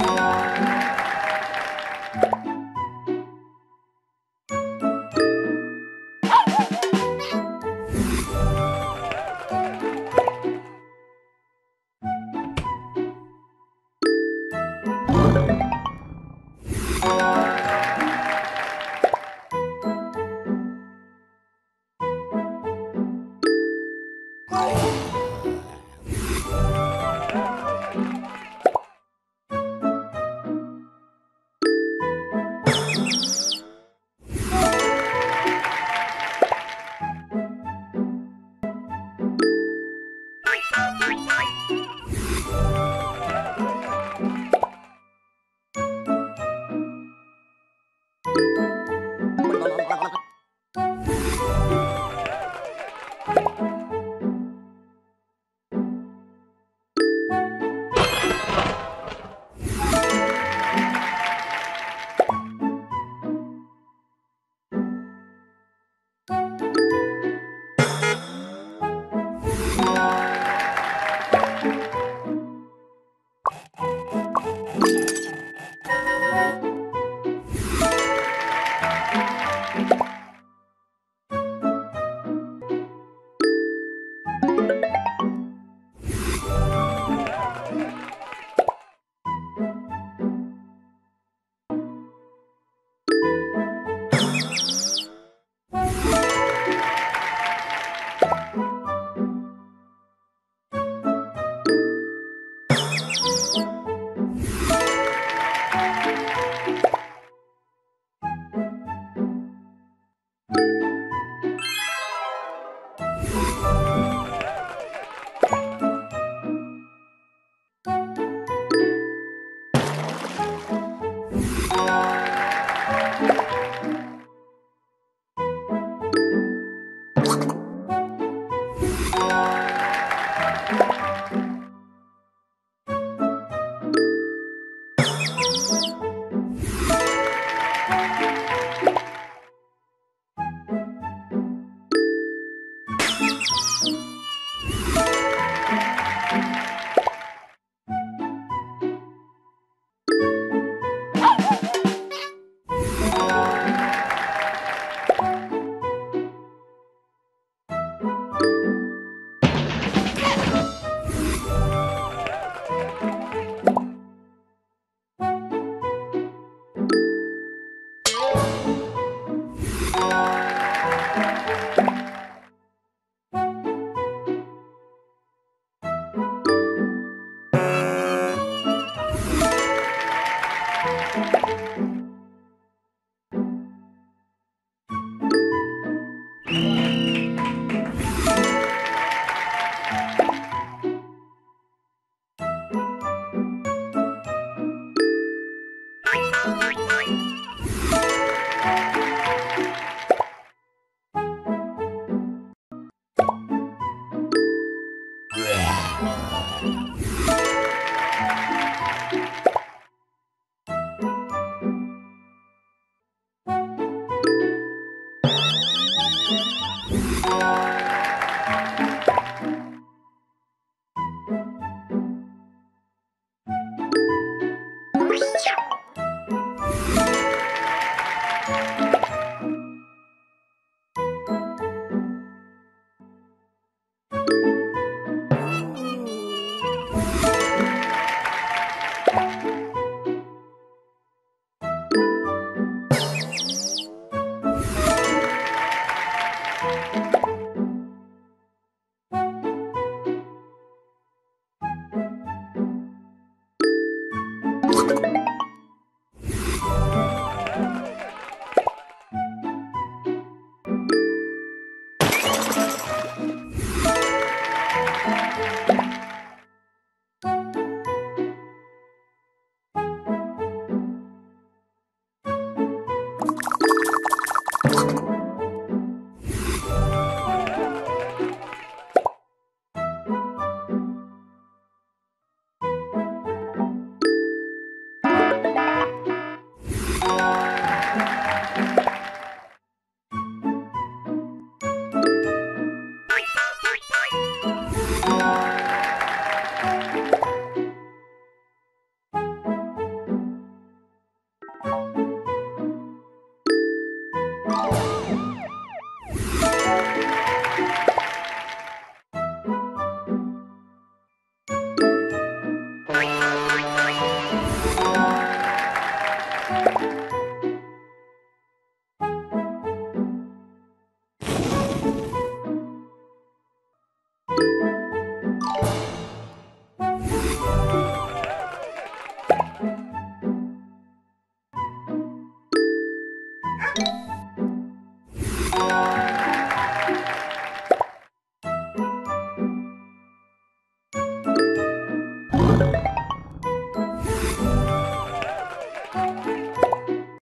Música